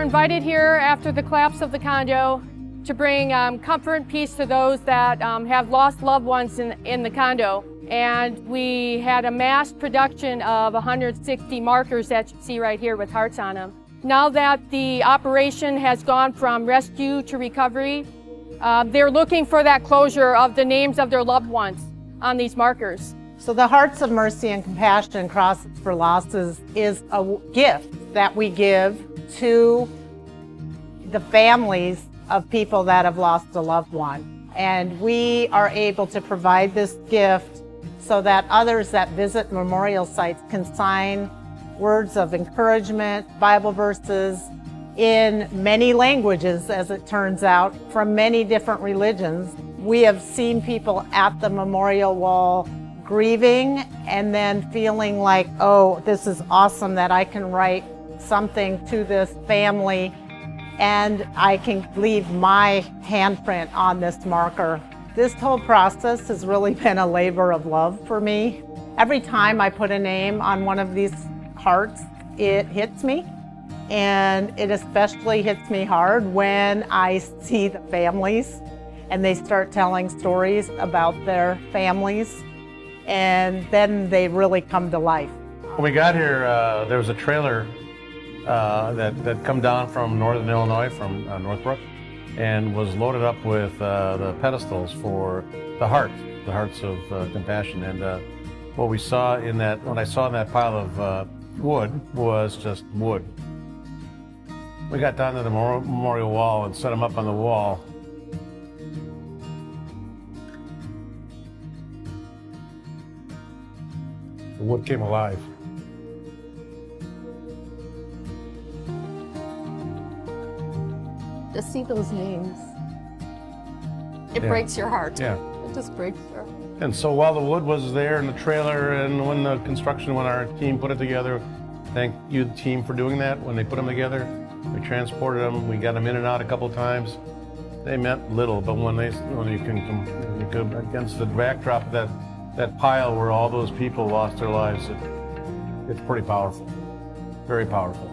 were invited here after the collapse of the condo to bring um, comfort and peace to those that um, have lost loved ones in, in the condo. And we had a mass production of 160 markers that you see right here with hearts on them. Now that the operation has gone from rescue to recovery, uh, they're looking for that closure of the names of their loved ones on these markers. So the Hearts of Mercy and Compassion Crosses for Losses is a gift that we give to the families of people that have lost a loved one. And we are able to provide this gift so that others that visit memorial sites can sign words of encouragement, Bible verses in many languages, as it turns out, from many different religions. We have seen people at the memorial wall grieving and then feeling like, oh, this is awesome that I can write something to this family and I can leave my handprint on this marker. This whole process has really been a labor of love for me. Every time I put a name on one of these hearts, it hits me. And it especially hits me hard when I see the families and they start telling stories about their families. And then they really come to life. When we got here, uh, there was a trailer uh, that, that come down from northern Illinois, from uh, Northbrook, and was loaded up with uh, the pedestals for the heart, the hearts of uh, compassion. And uh, what we saw in that, what I saw in that pile of uh, wood was just wood. We got down to the memorial wall and set them up on the wall. The wood came alive. To see those names, it Yeah. breaks your heart. Yeah. It just breaks your heart. And so while the wood was there in the trailer and when the construction, when our team put it together, thank you, the team, for doing that. When they put them together, we transported them, we got them in and out a couple times. They meant little, but when they, when you can, come- you go against the backdrop of that, that pile where all those people lost their lives, it, it's pretty powerful, very powerful.